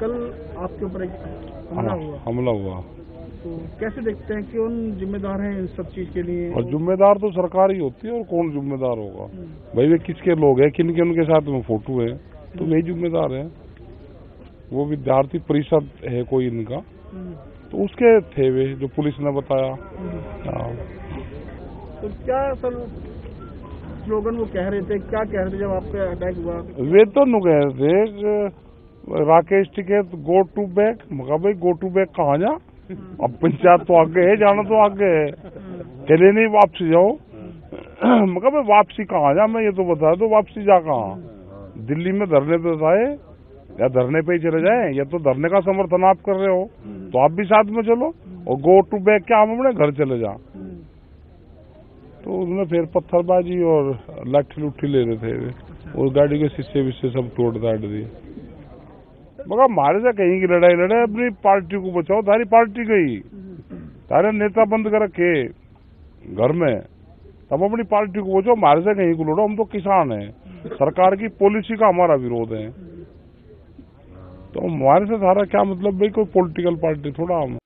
कल आपके ऊपर एक हमला हाँ, हुआ। हमला हुआ। तो कैसे देखते हैं कौन जिम्मेदार है इन सब चीज़ के लिए? और जिम्मेदार तो सरकार ही होती है और कौन जिम्मेदार होगा? हम्म, भाई वे किसके लोग हैं? किन के उनके साथ में फ़ोटो है? तो वही जिम्मेदार है। वो विद्यार्थी परिषद है कोई इनका। हम्म, तो उसके थे वे जो पुलिस ने बताया। हम्म। हाँ। तो क्या सर स्लोगन वो कह रहे थे? क्या कह रहे थे जब आप पे अटैक हुआ? वे तो नु गए थे कि Rakesh Tikait go to back मगा भाई गो टू बैक कहाँ जा? अब पंचायत तो आगे है जाना तो आगे है। चले नहीं वापसी जाओ। मगर भाई वापसी कहाँ जा? मैं ये तो बता दो वापसी जा कहाँ? दिल्ली में धरने पे जाए या। धरने पे ही चले जाए या तो धरने का समर्थन आप कर रहे हो। तो आप भी साथ में चलो और गो टू बैक क्या हम अपने घर चले जा तो उसमें फिर पत्थरबाजी और लाठी लुट्ठी ले रहे थे। वे। उस गाड़ी के शीशे विशे सब तोड़ ताड़ दिए। मगर हमारे से कहीं की लड़ाई लड़े अपनी पार्टी को बचाओ तारी पार्टी गई तारे नेता बंद कर रखे घर में, तब अपनी पार्टी को बचाओ हमारे से कहीं को लड़ो हम तो किसान हैं, सरकार की पॉलिसी का हमारा विरोध है। तो हमारे से सारा क्या मतलब भाई कोई पॉलिटिकल पार्टी थोड़ा हम